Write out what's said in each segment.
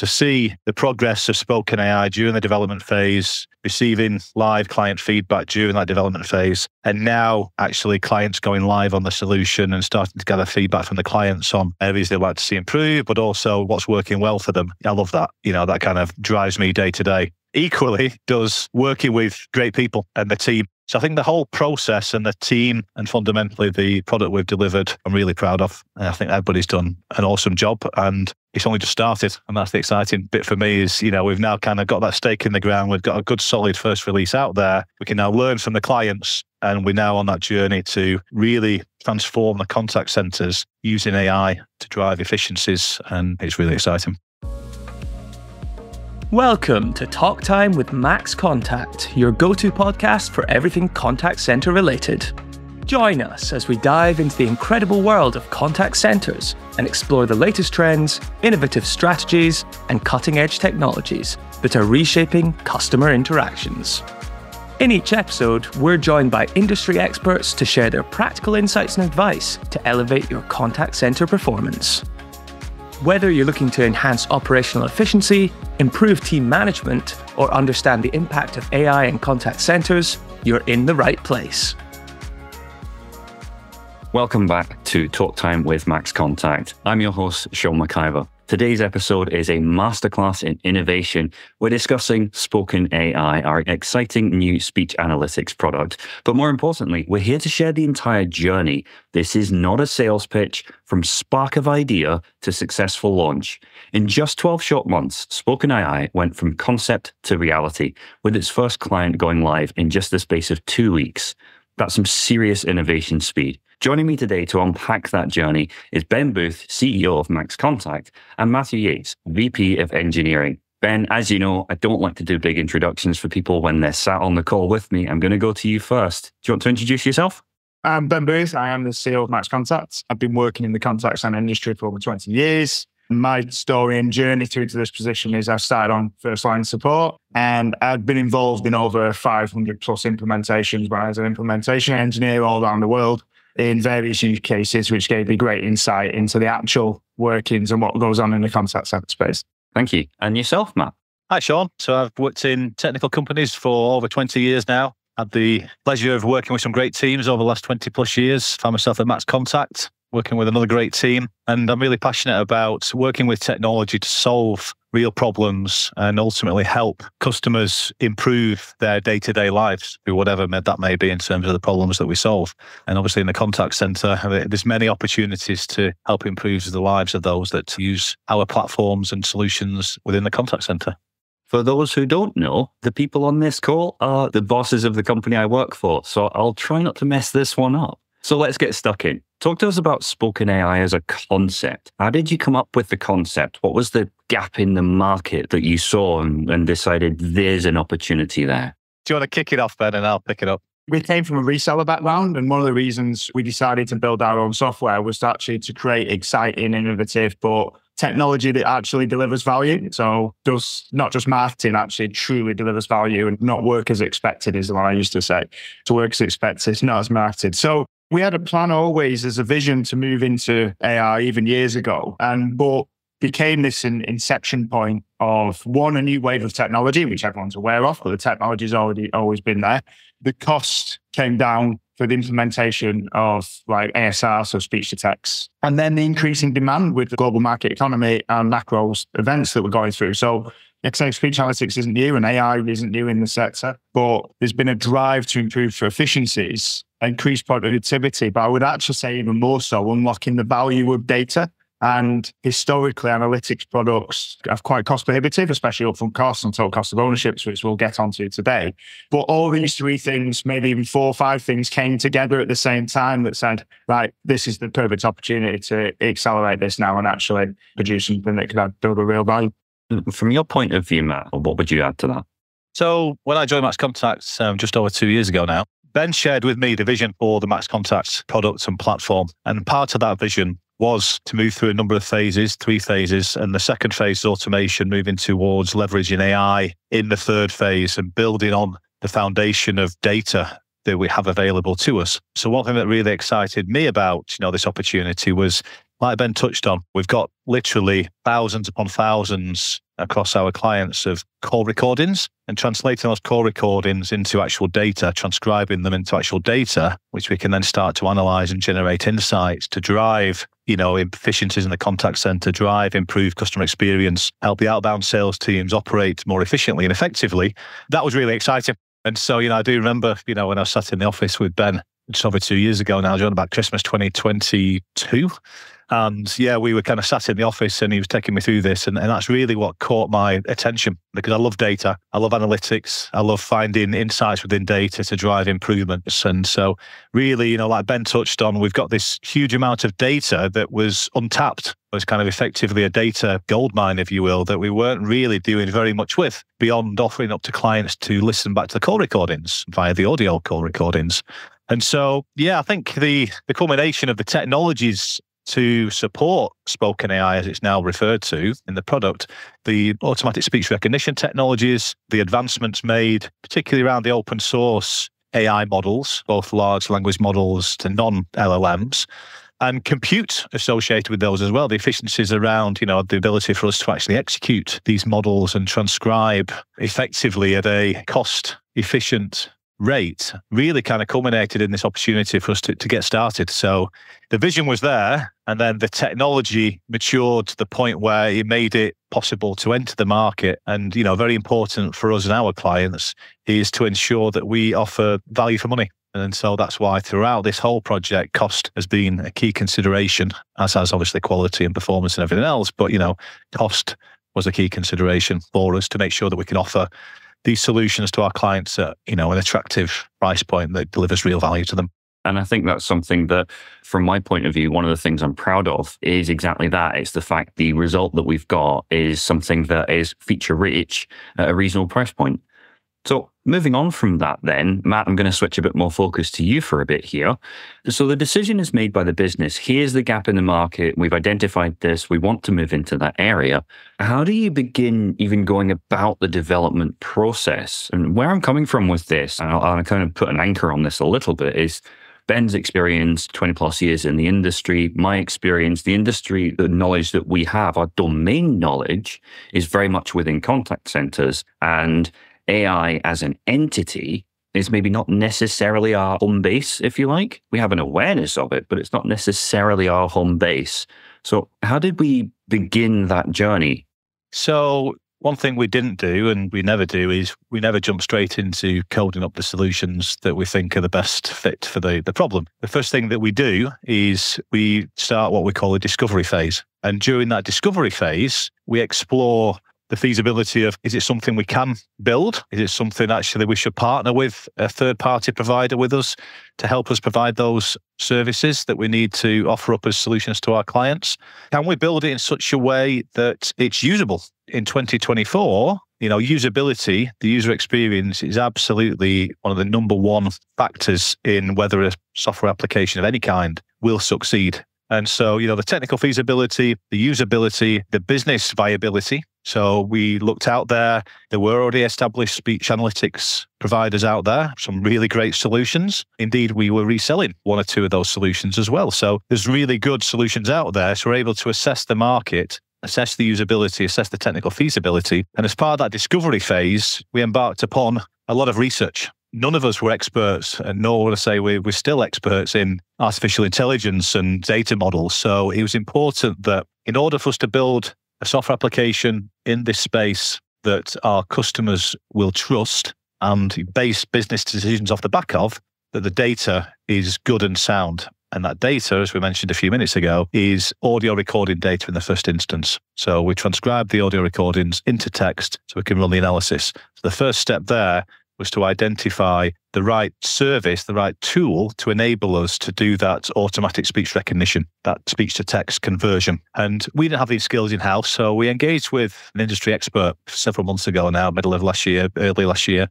to see the progress of Spokn AI during the development phase, receiving live client feedback during that development phase, and now actually clients going live on the solution and starting to gather feedback from the clients on areas they'd like to see improve, but also what's working well for them. I love that. You know, that kind of drives me day to day. Equally does working with great people and the team so I think the whole process and the team and fundamentally the product we've delivered, I'm really proud of. And I think everybody's done an awesome job and it's only just started. And that's the exciting bit for me is, you know, we've now kind of got that stake in the ground. We've got a good solid first release out there. We can now learn from the clients and we're now on that journey to really transform the contact centers using AI to drive efficiencies. And it's really exciting. Welcome to Talk Time with MaxContact, your go to podcast for everything contact center related. Join us as we dive into the incredible world of contact centers and explore the latest trends, innovative strategies, and cutting edge technologies that are reshaping customer interactions. In each episode, we're joined by industry experts to share their practical insights and advice to elevate your contact center performance. Whether you're looking to enhance operational efficiency, improve team management, or understand the impact of AI in contact centers, you're in the right place. Welcome back to Talk Time with MaxContact. I'm your host, Sean McIver. Today's episode is a masterclass in innovation. We're discussing Spokn AI, our exciting new speech analytics product. But more importantly, we're here to share the entire journey. This is not a sales pitch from spark of idea to successful launch. In just 12 short months, Spokn AI went from concept to reality, with its first client going live in just the space of two weeks. That's some serious innovation speed. Joining me today to unpack that journey is Ben Booth, CEO of MaxContact, and Matthew Yates, VP of Engineering. Ben, as you know, I don't like to do big introductions for people when they're sat on the call with me. I'm going to go to you first. Do you want to introduce yourself? I'm Ben Booth. I am the CEO of MaxContact. I've been working in the contact center industry for over 20 years. My story and journey through to this position is I started on first line support and I've been involved in over 500 plus implementations but as an implementation engineer all around the world in various use cases, which gave me great insight into the actual workings and what goes on in the contact center space. Thank you. And yourself, Matt? Hi, Sean. So I've worked in technical companies for over 20 years now. Had the pleasure of working with some great teams over the last 20 plus years. Found myself at MaxContact, working with another great team. And I'm really passionate about working with technology to solve real problems and ultimately help customers improve their day to day lives through whatever that may be in terms of the problems that we solve. And obviously, in the contact center, uh, there's many opportunities to help improve the lives of those that use our platforms and solutions within the contact center. For those who don't know, the people on this call are the bosses of the company I work for. So I'll try not to mess this one up. So let's get stuck in. Talk to us about Spokn AI as a concept. How did you come up with the concept? What was the gap in the market that you saw and, and decided there's an opportunity there? Do you want to kick it off, Ben, and I'll pick it up? We came from a reseller background, and one of the reasons we decided to build our own software was actually to create exciting, innovative, but technology that actually delivers value. So does not just marketing actually truly delivers value and not work as expected is what I used to say. To work as expected, it's not as marketed. So we had a plan always as a vision to move into AI even years ago, and but became this inception point of one, a new wave of technology, which everyone's aware of, but the technology's already always been there. The cost came down for the implementation of like ASR, so speech to text, and then the increasing demand with the global market economy and macro events that we're going through. So XA speech analytics isn't new and AI isn't new in the sector, but there's been a drive to improve for efficiencies increase productivity, but I would actually say even more so unlocking the value of data. And historically, analytics products are quite cost prohibitive, especially upfront costs and total cost of ownership, which we'll get onto today. But all these three things, maybe even four or five things, came together at the same time that said, right, this is the perfect opportunity to accelerate this now and actually produce something that could build a real value. From your point of view, Matt, what would you add to that? So when I joined MaxContacts um, just over two years ago now, Ben shared with me the vision for the MaxContacts product and platform. And part of that vision was to move through a number of phases, three phases. And the second phase is automation, moving towards leveraging AI in the third phase and building on the foundation of data that we have available to us. So one thing that really excited me about, you know, this opportunity was like Ben touched on, we've got literally thousands upon thousands across our clients of call recordings and translating those call recordings into actual data, transcribing them into actual data, which we can then start to analyze and generate insights to drive, you know, efficiencies in the contact center, drive improved customer experience, help the outbound sales teams operate more efficiently and effectively. That was really exciting. And so, you know, I do remember, you know, when I sat in the office with Ben, it's over two years ago now, John, about Christmas 2022. And yeah, we were kind of sat in the office and he was taking me through this. And, and that's really what caught my attention because I love data. I love analytics. I love finding insights within data to drive improvements. And so, really, you know, like Ben touched on, we've got this huge amount of data that was untapped. Was kind of effectively a data goldmine, if you will, that we weren't really doing very much with beyond offering up to clients to listen back to the call recordings via the audio call recordings. And so, yeah, I think the the culmination of the technologies to support Spokn AI, as it's now referred to in the product, the automatic speech recognition technologies, the advancements made, particularly around the open source AI models, both large language models to non LLMs, and compute associated with those as well. The efficiencies around, you know, the ability for us to actually execute these models and transcribe effectively at a cost efficient rate really kind of culminated in this opportunity for us to, to get started. So the vision was there, and then the technology matured to the point where it made it possible to enter the market. And, you know, very important for us and our clients is to ensure that we offer value for money. And so that's why throughout this whole project, cost has been a key consideration, as has obviously quality and performance and everything else. But, you know, cost was a key consideration for us to make sure that we can offer these solutions to our clients at you know an attractive price point that delivers real value to them. And I think that's something that, from my point of view, one of the things I'm proud of is exactly that. It's the fact the result that we've got is something that is feature rich at a reasonable price point. So moving on from that, then, Matt, I'm going to switch a bit more focus to you for a bit here. So the decision is made by the business. Here's the gap in the market. We've identified this. We want to move into that area. How do you begin even going about the development process? And where I'm coming from with this, and I'll, I'll kind of put an anchor on this a little bit, is Ben's experience, 20 plus years in the industry, my experience, the industry, the knowledge that we have, our domain knowledge is very much within contact centers. And AI as an entity is maybe not necessarily our home base, if you like. We have an awareness of it, but it's not necessarily our home base. So, how did we begin that journey? So, one thing we didn't do and we never do is we never jump straight into coding up the solutions that we think are the best fit for the, the problem. The first thing that we do is we start what we call a discovery phase. And during that discovery phase, we explore the feasibility of is it something we can build? Is it something actually we should partner with a third party provider with us to help us provide those services that we need to offer up as solutions to our clients? Can we build it in such a way that it's usable? In 2024, you know, usability, the user experience is absolutely one of the number one factors in whether a software application of any kind will succeed. And so, you know, the technical feasibility, the usability, the business viability, so we looked out there. There were already established speech analytics providers out there, some really great solutions. Indeed, we were reselling one or two of those solutions as well. So there's really good solutions out there. So we're able to assess the market, assess the usability, assess the technical feasibility. And as part of that discovery phase, we embarked upon a lot of research. None of us were experts, and nor would I say we, we're still experts in artificial intelligence and data models. So it was important that in order for us to build a software application in this space that our customers will trust and base business decisions off the back of, that the data is good and sound. And that data, as we mentioned a few minutes ago, is audio recording data in the first instance. So we transcribe the audio recordings into text so we can run the analysis. So the first step there was to identify the right service, the right tool to enable us to do that automatic speech recognition, that speech to text conversion. And we didn't have these skills in house. So we engaged with an industry expert several months ago now, middle of last year, early last year.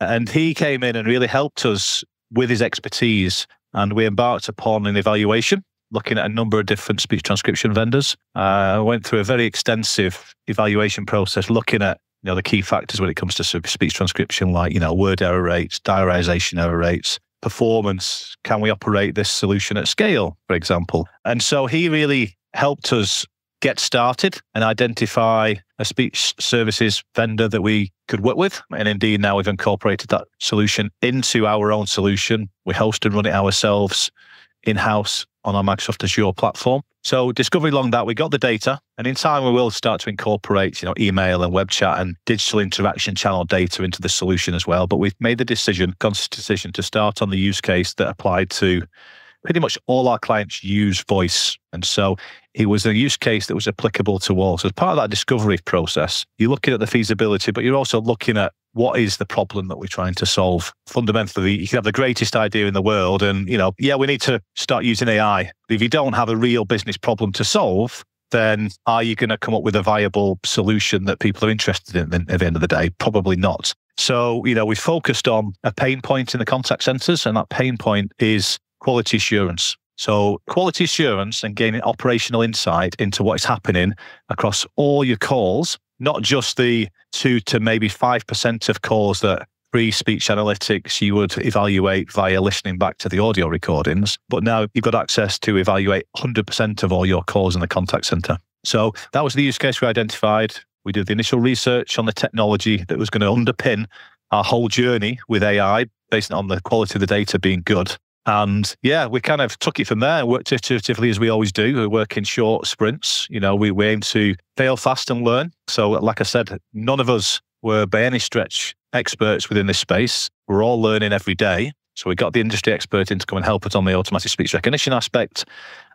And he came in and really helped us with his expertise. And we embarked upon an evaluation looking at a number of different speech transcription vendors. I uh, went through a very extensive evaluation process looking at you know, the key factors when it comes to speech transcription, like, you know, word error rates, diarization error rates, performance. Can we operate this solution at scale, for example? And so he really helped us get started and identify a speech services vendor that we could work with. And indeed, now we've incorporated that solution into our own solution. We host and run it ourselves in house on our Microsoft Azure platform. So discovery along that, we got the data, and in time we will start to incorporate, you know, email and web chat and digital interaction channel data into the solution as well. But we've made the decision, conscious decision, to start on the use case that applied to pretty much all our clients use voice. And so it was a use case that was applicable to all. So as part of that discovery process, you're looking at the feasibility, but you're also looking at what is the problem that we're trying to solve? Fundamentally, you can have the greatest idea in the world and, you know, yeah, we need to start using AI. If you don't have a real business problem to solve, then are you going to come up with a viable solution that people are interested in at the end of the day? Probably not. So, you know, we focused on a pain point in the contact centers, and that pain point is quality assurance. So, quality assurance and gaining operational insight into what is happening across all your calls not just the two to maybe 5% of calls that pre speech analytics you would evaluate via listening back to the audio recordings, but now you've got access to evaluate 100% of all your calls in the contact center. So that was the use case we identified. We did the initial research on the technology that was going to underpin our whole journey with AI based on the quality of the data being good. And yeah, we kind of took it from there worked iteratively as we always do. We work in short sprints. You know, we, we aim to fail fast and learn. So, like I said, none of us were by any stretch experts within this space. We're all learning every day. So we got the industry expert in to come and help us on the automatic speech recognition aspect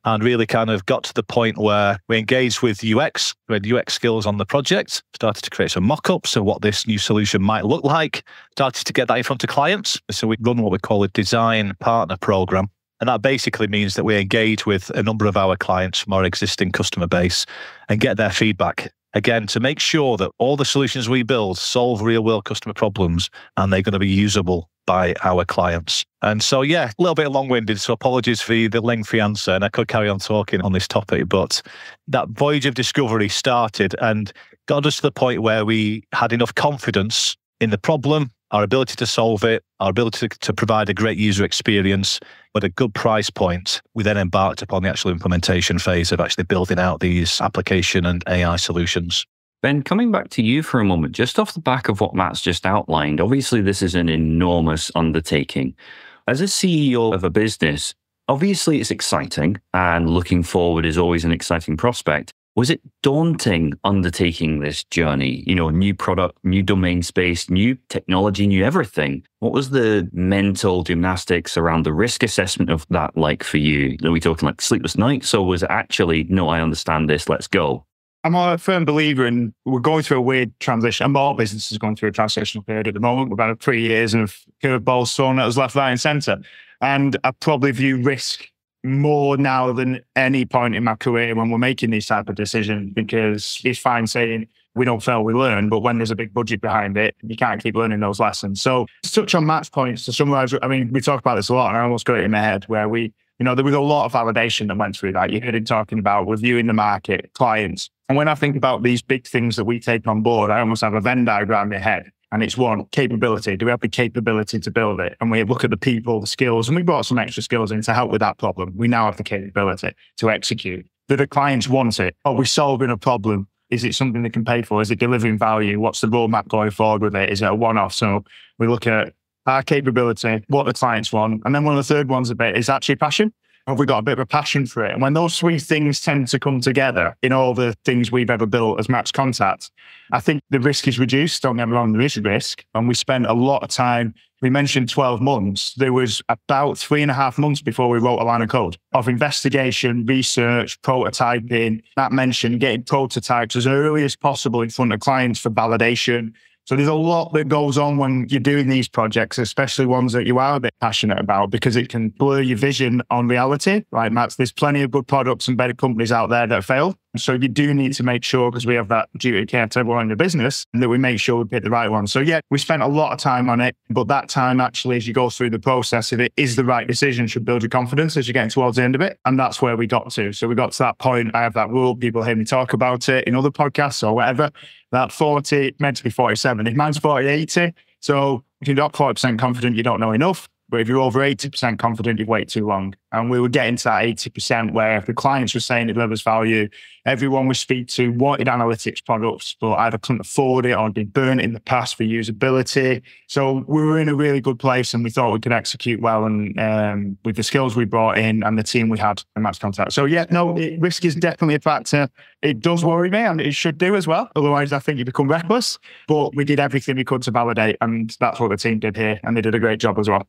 and really kind of got to the point where we engaged with UX, we had UX skills on the project, started to create some mock-ups of what this new solution might look like, started to get that in front of clients. So we run what we call a design partner program. And that basically means that we engage with a number of our clients from our existing customer base and get their feedback again, to make sure that all the solutions we build solve real world customer problems and they're going to be usable by our clients. And so, yeah, a little bit long winded. So, apologies for the lengthy answer. And I could carry on talking on this topic, but that voyage of discovery started and got us to the point where we had enough confidence in the problem our ability to solve it, our ability to, provide a great user experience, but a good price point, we then embarked upon the actual implementation phase of actually building out these application and AI solutions. Ben, coming back to you for a moment, just off the back of what Matt's just outlined, obviously this is an enormous undertaking. As a CEO of a business, obviously it's exciting and looking forward is always an exciting prospect. Was it daunting undertaking this journey? You know, new product, new domain space, new technology, new everything. What was the mental gymnastics around the risk assessment of that like for you? Are we talking like sleepless nights or was it actually, no, I understand this, let's go? I'm a firm believer in we're going through a weird transition. And all businesses going through a transitional period at the moment. We've had three years of curveballs thrown at us left, right, and centre. And I probably view risk more now than any point in my career when we're making these type of decisions because it's fine saying we don't fail, we learn, but when there's a big budget behind it, you can't keep learning those lessons. So to touch on Matt's points, to summarize, I mean, we talk about this a lot and I almost got it in my head where we, you know, there was a lot of validation that went through that. You heard him talking about reviewing the market, clients. And when I think about these big things that we take on board, I almost have a Venn diagram in my head. And it's one capability. Do we have the capability to build it? And we look at the people, the skills, and we brought some extra skills in to help with that problem. We now have the capability to execute. Do the clients want it? Are we solving a problem? Is it something they can pay for? Is it delivering value? What's the roadmap going forward with it? Is it a one off? So we look at our capability, what the clients want. And then one of the third ones a bit is actually passion have we got a bit of a passion for it? And when those three things tend to come together in all the things we've ever built as MaxContact, I think the risk is reduced. Don't get me wrong, there is risk. And we spent a lot of time. We mentioned 12 months. There was about three and a half months before we wrote a line of code of investigation, research, prototyping. That mentioned getting prototypes as early as possible in front of clients for validation, so there's a lot that goes on when you're doing these projects, especially ones that you are a bit passionate about, because it can blur your vision on reality. Right, Matt? There's plenty of good products and better companies out there that fail. So you do need to make sure, because we have that duty of care to everyone in the business, that we make sure we pick the right one. So yeah, we spent a lot of time on it, but that time actually, as you go through the process, if it is the right decision, should build your confidence as you're getting towards the end of it. And that's where we got to. So we got to that point. I have that rule. People hear me talk about it in other podcasts or whatever. That 40, meant to be 47. If mine's 40, 80. So if you're not 40% confident, you don't know enough. But if you're over 80% confident, you've waited too long. And we were getting to that 80% where if the clients were saying it delivers value, everyone we speak to wanted analytics products, but either couldn't afford it or did burn it in the past for usability. So we were in a really good place and we thought we could execute well and um, with the skills we brought in and the team we had in MaxContact. So yeah, no, it, risk is definitely a factor. It does worry me and it should do as well. Otherwise, I think you become reckless. But we did everything we could to validate and that's what the team did here. And they did a great job as well.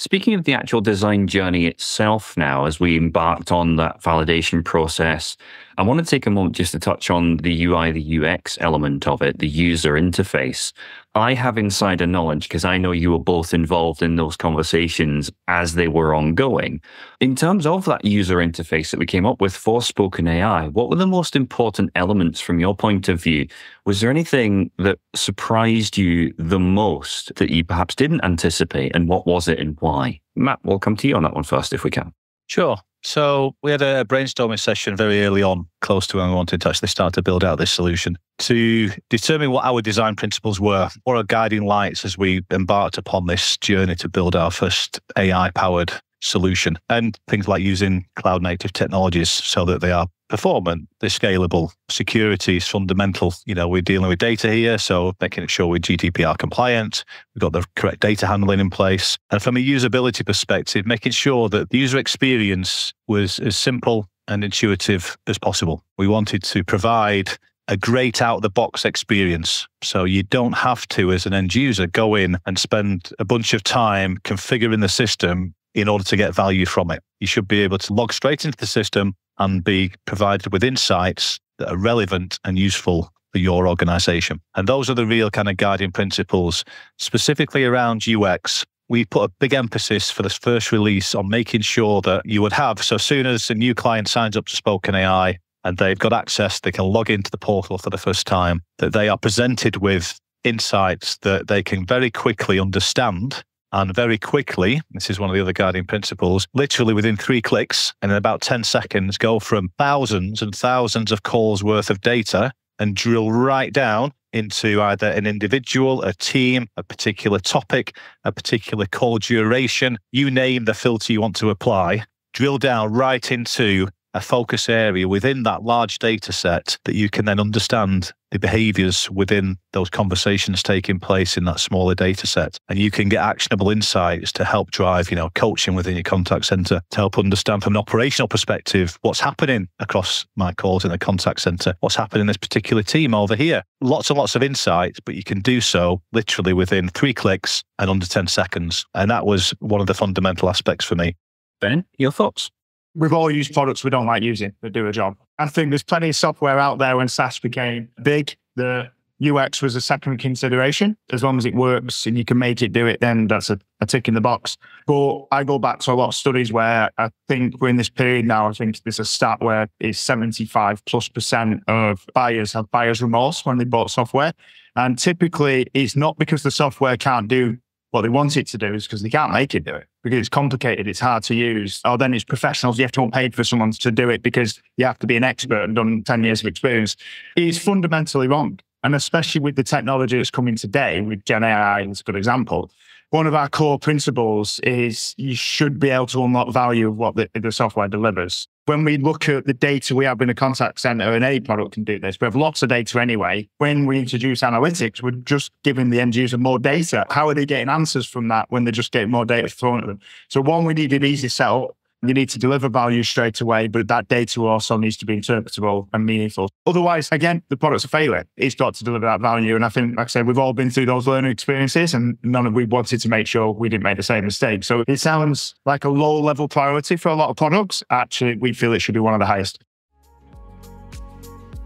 Speaking of the actual design journey itself now, as we embarked on that validation process, I want to take a moment just to touch on the UI, the UX element of it, the user interface. I have insider knowledge because I know you were both involved in those conversations as they were ongoing. In terms of that user interface that we came up with for Spokn AI, what were the most important elements from your point of view? Was there anything that surprised you the most that you perhaps didn't anticipate? And what was it and why? Matt, we'll come to you on that one first if we can. Sure. So we had a brainstorming session very early on, close to when we wanted to actually start to build out this solution to determine what our design principles were, what our guiding lights as we embarked upon this journey to build our first AI powered solution and things like using cloud native technologies so that they are performant, they're scalable. Security is fundamental. You know, we're dealing with data here, so making sure we're GDPR compliant, we've got the correct data handling in place. And from a usability perspective, making sure that the user experience was as simple and intuitive as possible. We wanted to provide a great out of the box experience. So you don't have to, as an end user, go in and spend a bunch of time configuring the system in order to get value from it. You should be able to log straight into the system and be provided with insights that are relevant and useful for your organization. And those are the real kind of guiding principles, specifically around UX. We put a big emphasis for this first release on making sure that you would have, so soon as a new client signs up to Spokn AI and they've got access, they can log into the portal for the first time, that they are presented with insights that they can very quickly understand and very quickly, this is one of the other guiding principles, literally within three clicks and in about 10 seconds, go from thousands and thousands of calls worth of data and drill right down into either an individual, a team, a particular topic, a particular call duration, you name the filter you want to apply, drill down right into a focus area within that large data set that you can then understand the behaviors within those conversations taking place in that smaller data set. And you can get actionable insights to help drive, you know, coaching within your contact center to help understand from an operational perspective what's happening across my calls in the contact center, what's happening in this particular team over here. Lots and lots of insights, but you can do so literally within three clicks and under 10 seconds. And that was one of the fundamental aspects for me. Ben, your thoughts? We've all used products we don't like using that do a job. I think there's plenty of software out there when SaaS became big. The UX was a second consideration. As long as it works and you can make it do it, then that's a, a tick in the box. But I go back to a lot of studies where I think we're in this period now. I think there's a stat where it's 75 plus percent of buyers have buyer's remorse when they bought software. And typically it's not because the software can't do what they want it to do is because they can't make it do it because it's complicated, it's hard to use. Or then it's professionals. You have to get paid for someone to do it because you have to be an expert and done 10 years of experience. It's fundamentally wrong. And especially with the technology that's coming today, with Gen AI is a good example. One of our core principles is you should be able to unlock value of what the, the software delivers when we look at the data we have in a contact center, and any product can do this, we have lots of data anyway. When we introduce analytics, we're just giving the end user more data. How are they getting answers from that when they're just getting more data thrown at them? So, one, we need an easy setup. You need to deliver value straight away, but that data also needs to be interpretable and meaningful. Otherwise, again, the product's a failure. It's got to deliver that value. And I think, like I said, we've all been through those learning experiences and none of we wanted to make sure we didn't make the same mistake. So it sounds like a low level priority for a lot of products. Actually, we feel it should be one of the highest.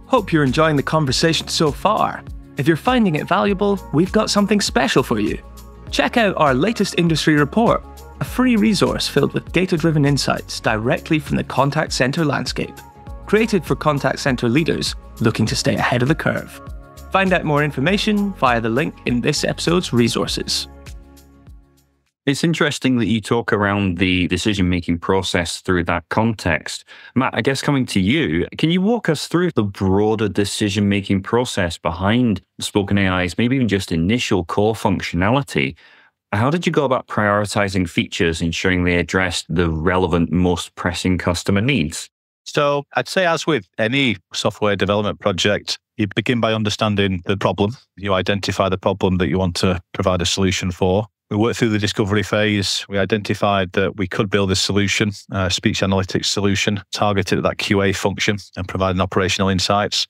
Hope you're enjoying the conversation so far. If you're finding it valuable, we've got something special for you. Check out our latest industry report a free resource filled with data driven insights directly from the contact center landscape, created for contact center leaders looking to stay ahead of the curve. Find out more information via the link in this episode's resources. It's interesting that you talk around the decision making process through that context. Matt, I guess coming to you, can you walk us through the broader decision making process behind Spokn AI's maybe even just initial core functionality How did you go about prioritizing features, ensuring they addressed the relevant, most pressing customer needs? So I'd say, as with any software development project, you begin by understanding the problem. You identify the problem that you want to provide a solution for. We worked through the discovery phase. We identified that we could build a solution, a speech analytics solution, targeted at that QA function and providing operational insights.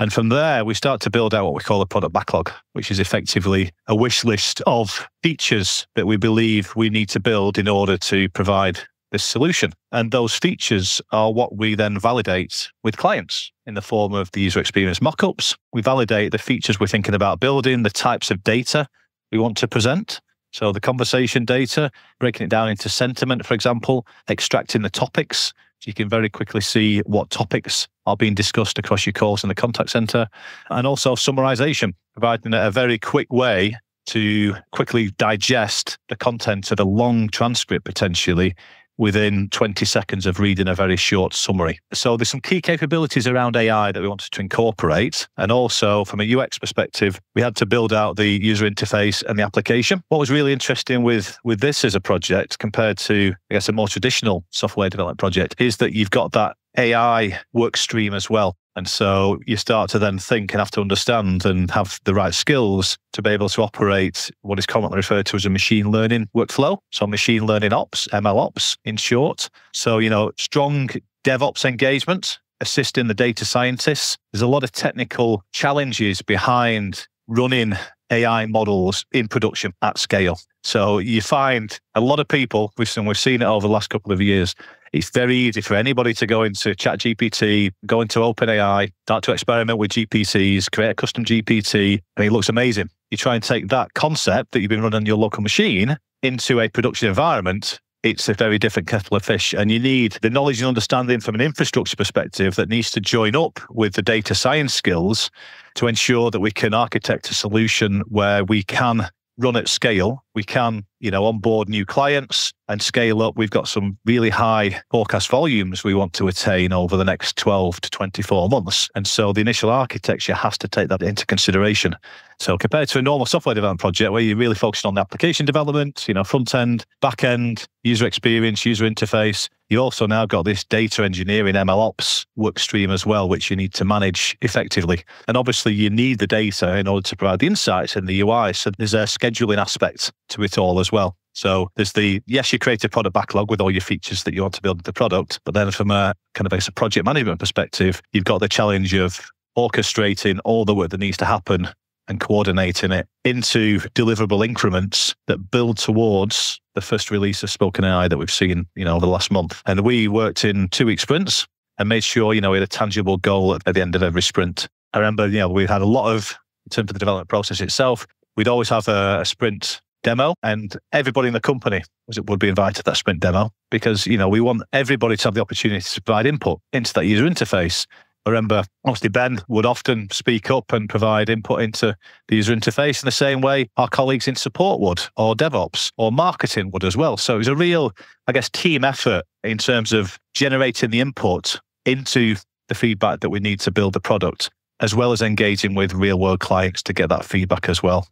And from there, we start to build out what we call a product backlog, which is effectively a wish list of features that we believe we need to build in order to provide this solution. And those features are what we then validate with clients in the form of the user experience mockups. We validate the features we're thinking about building, the types of data we want to present. So the conversation data, breaking it down into sentiment, for example, extracting the topics. So you can very quickly see what topics are being discussed across your course in the contact center. And also summarization, providing a very quick way to quickly digest the content of a long transcript potentially within 20 seconds of reading a very short summary. So there's some key capabilities around AI that we wanted to incorporate. And also from a UX perspective, we had to build out the user interface and the application. What was really interesting with, with this as a project compared to, I guess, a more traditional software development project is that you've got that AI work stream as well. And so you start to then think and have to understand and have the right skills to be able to operate what is commonly referred to as a machine learning workflow. So machine learning ops, ML ops in short. So, you know, strong DevOps engagement, assisting the data scientists. There's a lot of technical challenges behind running AI models in production at scale. So you find a lot of people, seen, we've seen it over the last couple of years, it's very easy for anybody to go into ChatGPT, go into OpenAI, start to experiment with GPTs, create a custom GPT, and it looks amazing. You try and take that concept that you've been running on your local machine into a production environment. It's a very different kettle of fish. And you need the knowledge and understanding from an infrastructure perspective that needs to join up with the data science skills to ensure that we can architect a solution where we can run at scale. We can, you know, onboard new clients and scale up. We've got some really high forecast volumes we want to attain over the next 12 to 24 months. And so the initial architecture has to take that into consideration. So compared to a normal software development project where you're really focused on the application development, you know, front end, back end, user experience, user interface, you also now got this data engineering ML ops work stream as well, which you need to manage effectively. And obviously you need the data in order to provide the insights and the UI. So there's a scheduling aspect to it all as well. So there's the, yes, you create a product backlog with all your features that you want to build the product. But then from a kind of a project management perspective, you've got the challenge of orchestrating all the work that needs to happen and coordinating it into deliverable increments that build towards the first release of Spokn AI that we've seen, you know, over the last month. And we worked in two week sprints and made sure, you know, we had a tangible goal at the end of every sprint. I remember, you know, we had a lot of, in terms of the development process itself, we'd always have a, a sprint demo and everybody in the company was, would be invited to that sprint demo because, you know, we want everybody to have the opportunity to provide input into that user interface. I remember, obviously, Ben would often speak up and provide input into the user interface in the same way our colleagues in support would, or DevOps, or marketing would as well. So it was a real, I guess, team effort in terms of generating the input into the feedback that we need to build the product, as well as engaging with real world clients to get that feedback as well.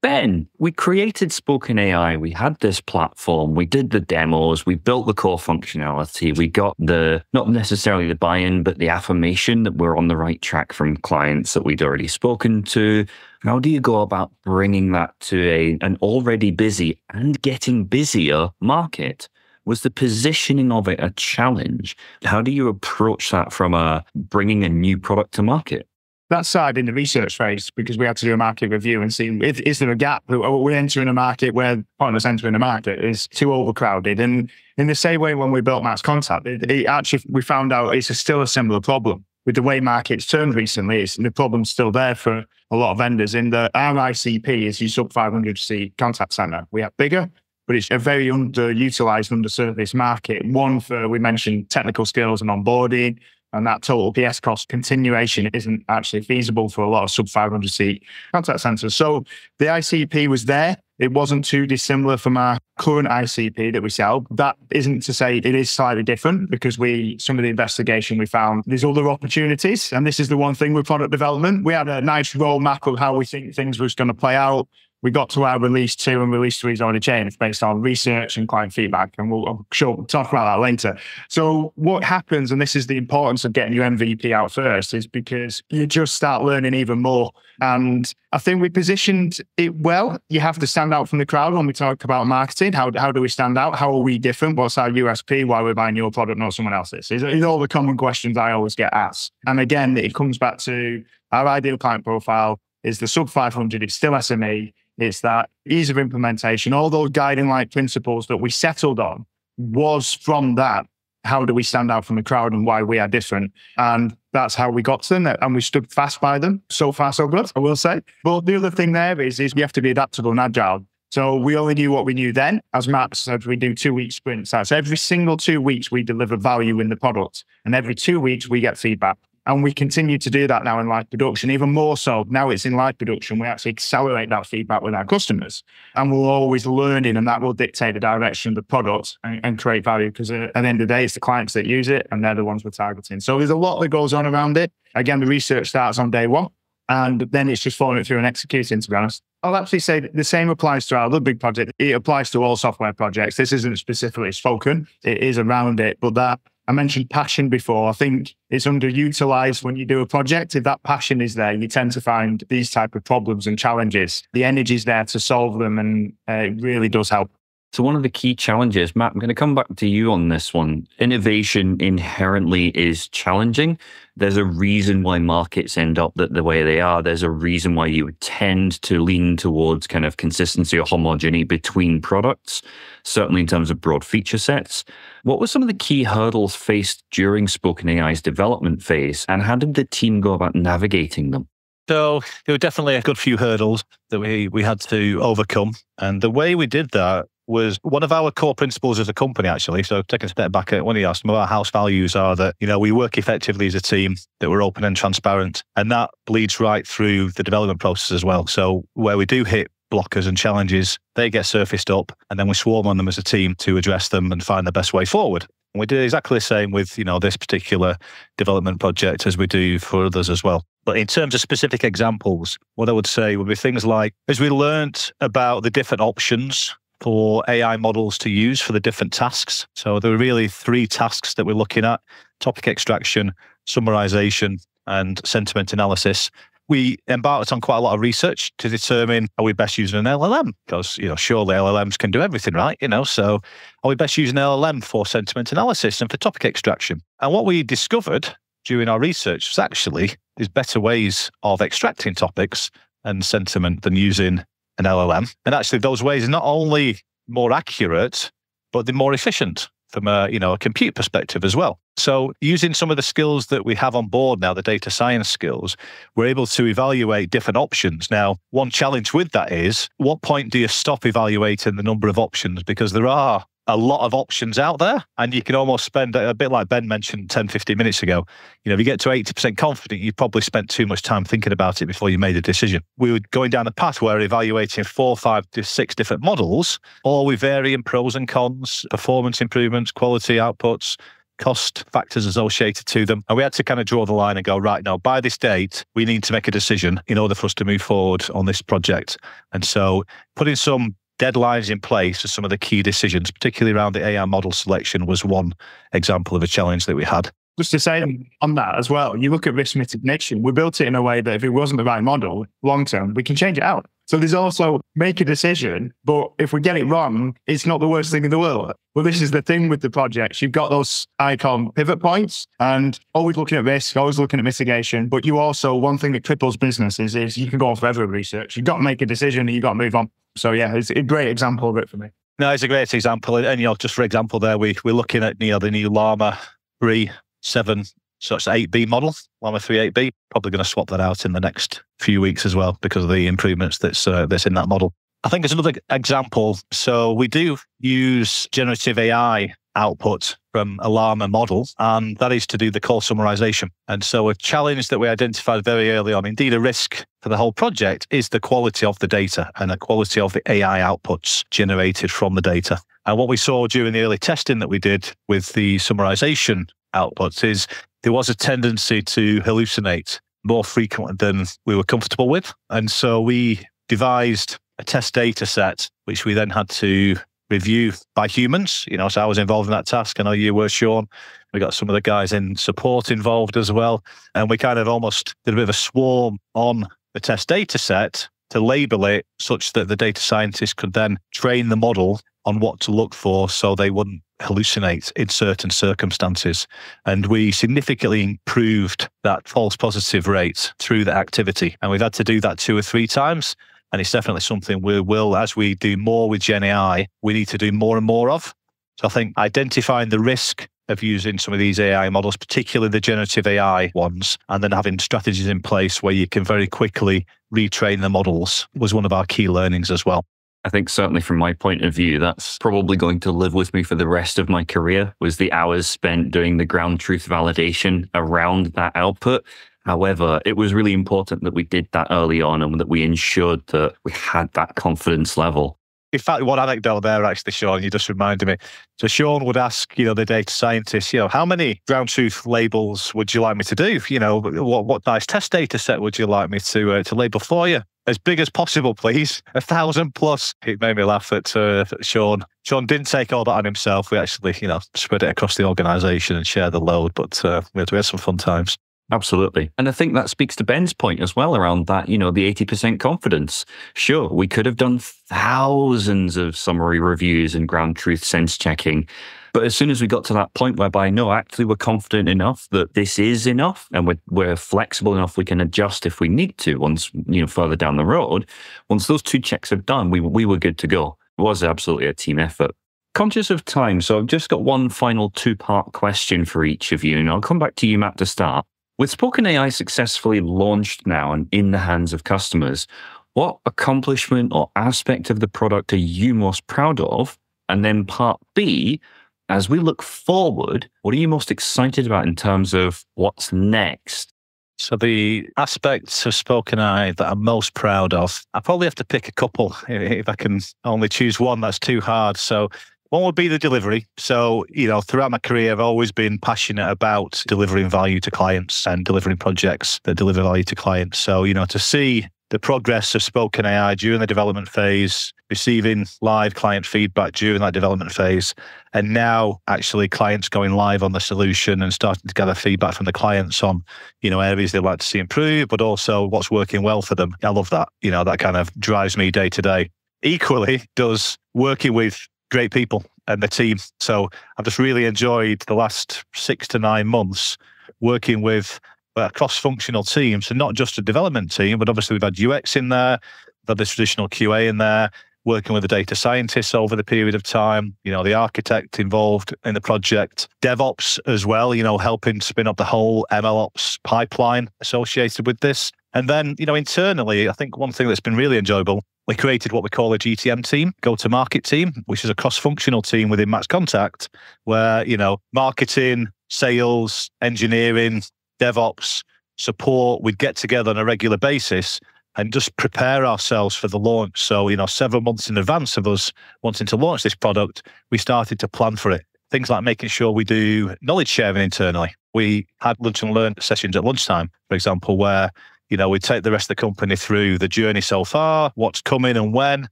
Ben, we created Spokn AI. We had this platform. We did the demos. We built the core functionality. We got the, not necessarily the buy in, but the affirmation that we're on the right track from clients that we'd already spoken to. How do you go about bringing that to a, an already busy and getting busier market? Was the positioning of it a challenge? How do you approach that from a bringing a new product to market? That side in the research phase because we had to do a market review and see is, is there a gap? We're entering a market where partners entering a market is too overcrowded. And in the same way, when we built MaxContact, it, it actually we found out it's a still a similar problem with the way markets turned recently. It's, the problem's still there for a lot of vendors. In the our ICP is your sub 500 seat contact center. We have bigger, but it's a very underutilized, underserviced market. One for we mentioned technical skills and onboarding and that total PS cost continuation isn't actually feasible for a lot of sub 500 seat contact centers. So the ICP was there. It wasn't too dissimilar from our current ICP that we sell. That isn't to say it is slightly different because we, some of the investigation we found there's other opportunities. And this is the one thing with product development. We had a nice roadmap of how we think things was going to play out. We got to our release two and release three is already changed based on research and client feedback. And we'll, I'm sure we'll talk about that later. So what happens, and this is the importance of getting your MVP out first, is because you just start learning even more. And I think we positioned it well. You have to stand out from the crowd when we talk about marketing. How, how do we stand out? How are we different? What's our USP? Why we're buying your product, not someone else's? These are all the common questions I always get asked. And again, it comes back to our ideal client profile is the sub 500. It's still SME. It's that ease of implementation, all those guiding light principles that we settled on was from that. How do we stand out from the crowd and why we are different? And that's how we got to them. And we stood fast by them. So far, so good, I will say. But the other thing there is, is you have to be adaptable and agile. So we only knew what we knew then. As Matt said, we do two week sprints. So every single two weeks, we deliver value in the product. And every two weeks, we get feedback. And we continue to do that now in live production, even more so. Now it's in live production, we actually accelerate that feedback with our customers. And we're always learning, and that will dictate the direction of the product and, and create value because at the end of the day, it's the clients that use it and they're the ones we're targeting. So there's a lot that goes on around it. Again, the research starts on day one. And then it's just following it through and executing, to be honest. I'll actually say the same applies to our other big project. It applies to all software projects. This isn't specifically spoken, it is around it, but that I mentioned passion before. I think it's underutilized when you do a project. If that passion is there, you tend to find these type of problems and challenges. The energy is there to solve them, and uh, it really does help. So, one of the key challenges, Matt, I'm going to come back to you on this one. Innovation inherently is challenging. There's a reason why markets end up the, the way they are. There's a reason why you would tend to lean towards kind of consistency or homogeneity between products, certainly in terms of broad feature sets. What were some of the key hurdles faced during Spokn AI's development phase, and how did the team go about navigating them? So there were definitely a good few hurdles that we we had to overcome, and the way we did that was one of our core principles as a company, actually. So taking a step back, one of our, some of our house values are that, you know, we work effectively as a team, that we're open and transparent. And that bleeds right through the development process as well. So where we do hit blockers and challenges, they get surfaced up and then we swarm on them as a team to address them and find the best way forward. And we do exactly the same with, you know, this particular development project as we do for others as well. But in terms of specific examples, what I would say would be things like as we learnt about the different options for AI models to use for the different tasks. So there are really three tasks that we're looking at topic extraction, summarization, and sentiment analysis. We embarked on quite a lot of research to determine are we best using an LLM? Because, you know, surely LLMs can do everything, right? You know, so are we best using an LLM for sentiment analysis and for topic extraction? And what we discovered during our research was actually there's better ways of extracting topics and sentiment than using an LLM. And actually, those ways are not only more accurate, but they're more efficient from a you know a compute perspective as well. So using some of the skills that we have on board now, the data science skills, we're able to evaluate different options. Now, one challenge with that is what point do you stop evaluating the number of options? Because there are a lot of options out there and you can almost spend a bit like Ben mentioned 10, 15 minutes ago. You know, if you get to 80% confident, you probably spent too much time thinking about it before you made a decision. We were going down a path where evaluating four, five to six different models, all with varying pros and cons, performance improvements, quality outputs, cost factors associated to them. And we had to kind of draw the line and go, right, now by this date, we need to make a decision in order for us to move forward on this project. And so putting some deadlines in place for some of the key decisions, particularly around the AI model selection, was one example of a challenge that we had. Just to say on that as well, you look at risk mitigation, we built it in a way that if it wasn't the right model long term, we can change it out. So there's also make a decision, but if we get it wrong, it's not the worst thing in the world. Well, this is the thing with the projects. You've got those icon pivot points and always looking at risk, always looking at mitigation. But you also, one thing that cripples businesses is you can go on forever research. You've got to make a decision and you've got to move on. So yeah, it's a great example of it for me. No, it's a great example. And, you know, just for example, there we, we're looking at, you know, the new Llama 3, 7, so it's 8B model, Llama 3 8B. Probably going to swap that out in the next few weeks as well because of the improvements that's, uh, that's in that model. I think it's another example. So we do use generative AI output from a Llama model, and that is to do the call summarization. And so a challenge that we identified very early on, indeed a risk for the whole project, is the quality of the data and the quality of the AI outputs generated from the data. And what we saw during the early testing that we did with the summarization outputs is there was a tendency to hallucinate more frequently than we were comfortable with. And so we devised a test data set, which we then had to review by humans. You know, so I was involved in that task. I know you were, Sean. We got some of the guys in support involved as well. And we kind of almost did a bit of a swarm on the test data set to label it such that the data scientists could then train the model on what to look for so they wouldn't hallucinate in certain circumstances. And we significantly improved that false positive rate through the activity. And we've had to do that two or three times. And it's definitely something we will, as we do more with Gen AI, we need to do more and more of. So I think identifying the risk of using some of these AI models, particularly the generative AI ones, and then having strategies in place where you can very quickly retrain the models was one of our key learnings as well. I think certainly from my point of view, that's probably going to live with me for the rest of my career was the hours spent doing the ground truth validation around that output. However, it was really important that we did that early on and that we ensured that we had that confidence level. In fact, one anecdote there, actually, Sean, you just reminded me. So Sean would ask, you know, the data scientist, you know, how many ground truth labels would you like me to do? You know, what what nice test data set would you like me to uh, to label for you? As big as possible, please. A thousand plus. It made me laugh at uh, Sean. Sean didn't take all that on himself. We actually, you know, spread it across the organisation and share the load. But uh, we, had, we had some fun times. Absolutely. And I think that speaks to Ben's point as well around that, you know, the 80% confidence. Sure, we could have done thousands of summary reviews and ground truth sense checking. But as soon as we got to that point whereby, no, actually, we're confident enough that this is enough and we're, we're flexible enough, we can adjust if we need to once, you know, further down the road. Once those two checks are done, we, we were good to go. It was absolutely a team effort. Conscious of time, so I've just got one final two part question for each of you, and I'll come back to you, Matt, to start. With Spokn AI successfully launched now and in the hands of customers, what accomplishment or aspect of the product are you most proud of? And then part B, as we look forward, what are you most excited about in terms of what's next? So the aspects of Spokn AI that I'm most proud of, I probably have to pick a couple. If I can only choose one, that's too hard. So one would be the delivery. So, you know, throughout my career, I've always been passionate about delivering value to clients and delivering projects that deliver value to clients. So, you know, to see the progress of Spokn AI during the development phase, receiving live client feedback during that development phase, and now actually clients going live on the solution and starting to gather feedback from the clients on, you know, areas they'd like to see improve, but also what's working well for them. I love that. You know, that kind of drives me day to day. Equally does working with great people and the team. So I've just really enjoyed the last six to nine months working with a cross-functional team. So not just a development team, but obviously we've had UX in there, we've had the traditional QA in there, working with the data scientists over the period of time, you know, the architect involved in the project, DevOps as well, you know, helping spin up the whole MLOps pipeline associated with this. And then, you know, internally, I think one thing that's been really enjoyable we created what we call a GTM team, go to market team, which is a cross functional team within MaxContact, where, you know, marketing, sales, engineering, DevOps, support, we'd get together on a regular basis and just prepare ourselves for the launch. So, you know, several months in advance of us wanting to launch this product, we started to plan for it. Things like making sure we do knowledge sharing internally. We had lunch and learn sessions at lunchtime, for example, where you know, we take the rest of the company through the journey so far, what's coming and when,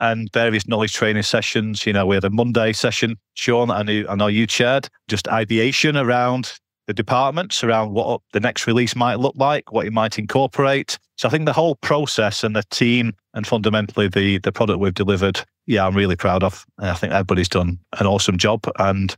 and various knowledge training sessions. You know, we had a Monday session, Sean, I, knew, I know you chaired, just ideation around the departments, around what the next release might look like, what it might incorporate. So I think the whole process and the team and fundamentally the the product we've delivered, yeah, I'm really proud of. And I think everybody's done an awesome job. And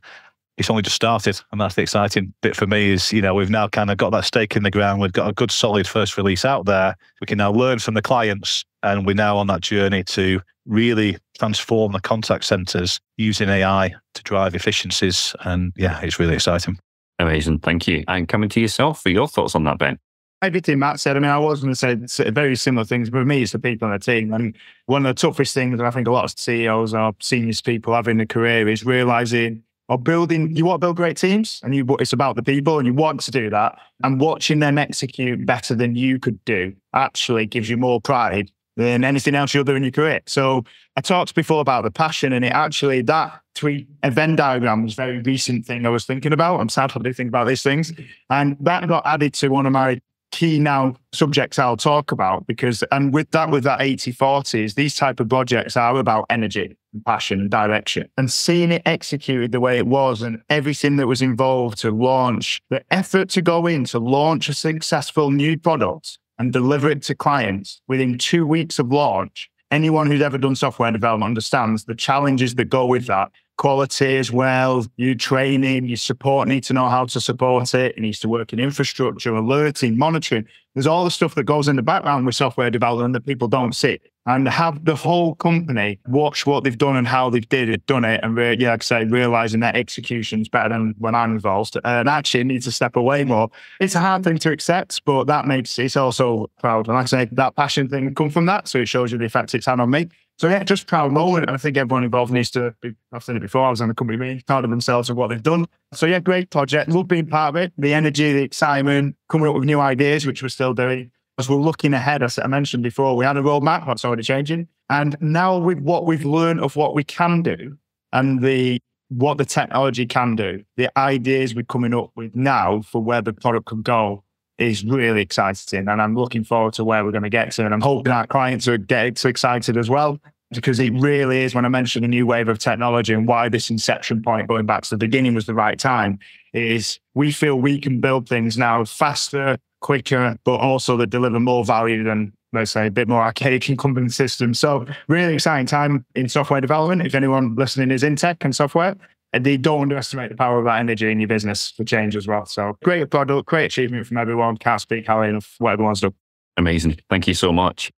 it's only just started. And that's the exciting bit for me is, you know, we've now kind of got that stake in the ground. We've got a good solid first release out there. We can now learn from the clients and we're now on that journey to really transform the contact centers using AI to drive efficiencies. And yeah, it's really exciting. Amazing. Thank you. And coming to yourself for your thoughts on that, Ben. Everything Matt said, I mean, I was going to say very similar things, but for me, it's the people on the team. And one of the toughest things that I think a lot of CEOs or senior people have in a career is realizing or building, you want to build great teams and you, it's about the people and you want to do that. And watching them execute better than you could do actually gives you more pride than anything else you'll do in your career. So I talked before about the passion and it actually, that three event diagram was a very recent thing I was thinking about. I'm sad I do think about these things. And that got added to one of my key now subjects I'll talk about because, and with that, with that 80 40s, these type of projects are about energy and passion and direction and seeing it executed the way it was and everything that was involved to launch the effort to go in to launch a successful new product and deliver it to clients within two weeks of launch. Anyone who's ever done software development understands the challenges that go with that quality as well, your training, you support need to know how to support it. It needs to work in infrastructure, alerting, monitoring. There's all the stuff that goes in the background with software development that people don't see. And have the whole company watch what they've done and how they've did it, done it, and re- yeah, like I say, realizing that execution's better than when I'm involved, uh, and actually needs to step away more. It's a hard thing to accept, but that makes it's also proud. And like I say, that passion thing come from that, so it shows you the effect it's had on me. So yeah, just proud moment. And I think everyone involved needs to be, I've said it before, I was on the company meeting, proud of themselves and what they've done. So yeah, great project. Love being part of it. The energy, the excitement, coming up with new ideas, which we're still doing. As we're looking ahead, as I mentioned before, we had a roadmap that's already changing. And now with what we've learned of what we can do and the what the technology can do, the ideas we're coming up with now for where the product can go is really exciting. And I'm looking forward to where we're going to get to. And I'm hoping our clients are getting excited as well, because it really is when I mentioned a new wave of technology and why this inception point going back to the beginning was the right time is we feel we can build things now faster, quicker, but also that deliver more value than let's say a bit more archaic incumbent systems. So really exciting time in software development. If anyone listening is in tech and software, and they don't underestimate the power of that energy in your business for change as well. So great product, great achievement from everyone. Can't speak highly enough what everyone's done. Amazing. Thank you so much.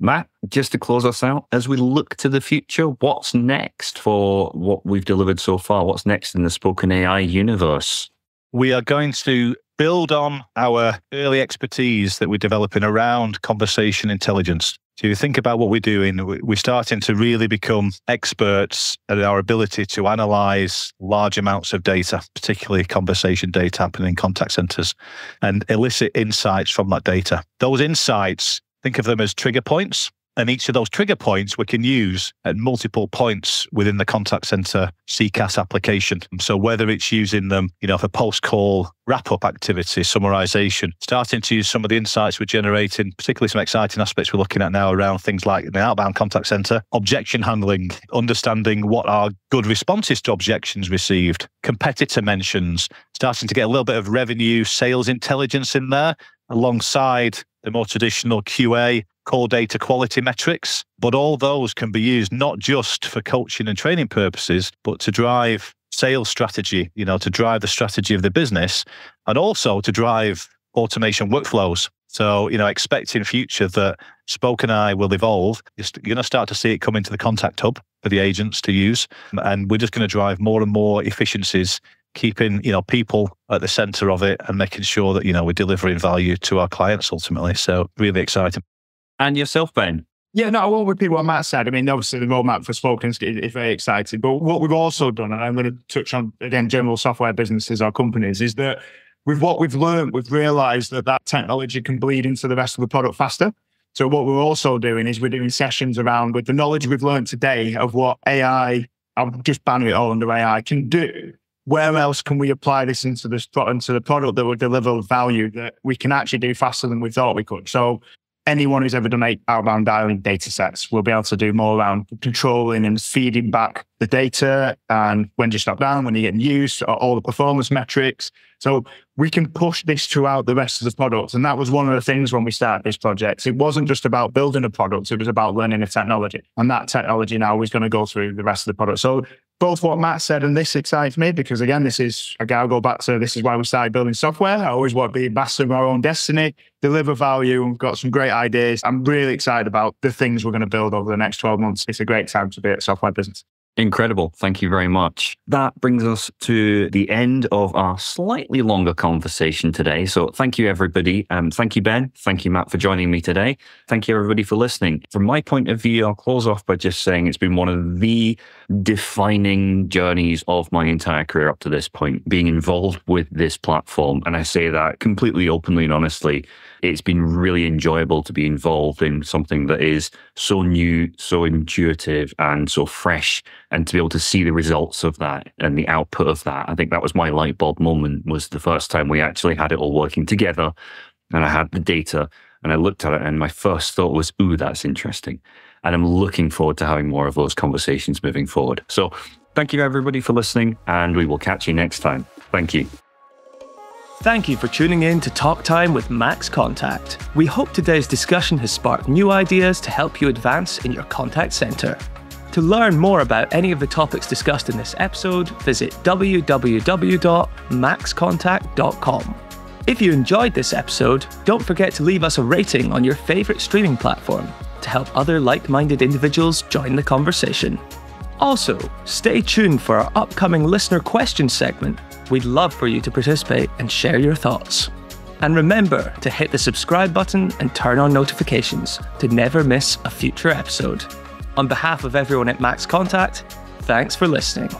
Matt, just to close us out, as we look to the future, what's next for what we've delivered so far? What's next in the Spokn AI universe? We are going to build on our early expertise that we're developing around conversation intelligence. So you think about what we're doing, we're starting to really become experts at our ability to analyze large amounts of data, particularly conversation data happening in contact centers, and elicit insights from that data. Those insights, think of them as trigger points. And each of those trigger points we can use at multiple points within the contact center CCaaS application. So whether it's using them, you know, for post-call wrap-up activity, summarization, starting to use some of the insights we're generating, particularly some exciting aspects we're looking at now around things like the outbound contact center, objection handling, understanding what are good responses to objections received, competitor mentions, starting to get a little bit of revenue sales intelligence in there alongside the more traditional QA core data quality metrics. But all those can be used not just for coaching and training purposes, but to drive sales strategy, you know, to drive the strategy of the business and also to drive automation workflows. So, you know, expect in future that Spokn AI will evolve. You're going to start to see it come into the contact hub for the agents to use. And we're just going to drive more and more efficiencies keeping you know people at the center of it and making sure that you know we're delivering value to our clients ultimately so really exciting and yourself, Ben. Yeah, no, I won't repeat what Matt said. I mean, obviously the roadmap for Spokn is, is very exciting. But what we've also done, and I'm going to touch on again, general software businesses or companies, is that with what we've learned, we've realized that that technology can bleed into the rest of the product faster. So what we're also doing is we're doing sessions around with the knowledge we've learned today of what AI, I'll just ban it all under AI, can do. Where else can we apply this into the into the product that will deliver value that we can actually do faster than we thought we could? So anyone who's ever done outbound dialing data sets will be able to do more around controlling and feeding back the data and when you stop down, when you get used, all the performance metrics. So we can push this throughout the rest of the products. And that was one of the things when we started this project. It wasn't just about building a product, it was about learning a technology. And that technology now is going to go through the rest of the product. So both what Matt said and this excites me because again, this is again, I'll go back to this is why we started building software. I always want to be master of our own destiny, deliver value, and got some great ideas. I'm really excited about the things we're going to build over the next 12 months. It's a great time to be a software business. Incredible. Thank you very much. That brings us to the end of our slightly longer conversation today. So thank you, everybody. Um, thank you, Ben. Thank you, Matt, for joining me today. Thank you, everybody, for listening. From my point of view, I'll close off by just saying it's been one of the defining journeys of my entire career up to this point, being involved with this platform. And I say that completely openly and honestly it's been really enjoyable to be involved in something that is so new, so intuitive, and so fresh, and to be able to see the results of that and the output of that. I think that was my light bulb moment. Was the first time we actually had it all working together and I had the data and I looked at it and my first thought was, ooh, that's interesting. And I'm looking forward to having more of those conversations moving forward. So thank you everybody for listening and we will catch you next time. Thank you. Thank you for tuning in to Talk Time with MaxContact. We hope today's discussion has sparked new ideas to help you advance in your contact center. To learn more about any of the topics discussed in this episode, visit www.maxcontact.com. If you enjoyed this episode, don't forget to leave us a rating on your favourite streaming platform to help other like minded individuals join the conversation. Also, stay tuned for our upcoming listener question segment. We'd love for you to participate and share your thoughts. And remember to hit the subscribe button and turn on notifications to never miss a future episode. On behalf of everyone at MaxContact, thanks for listening.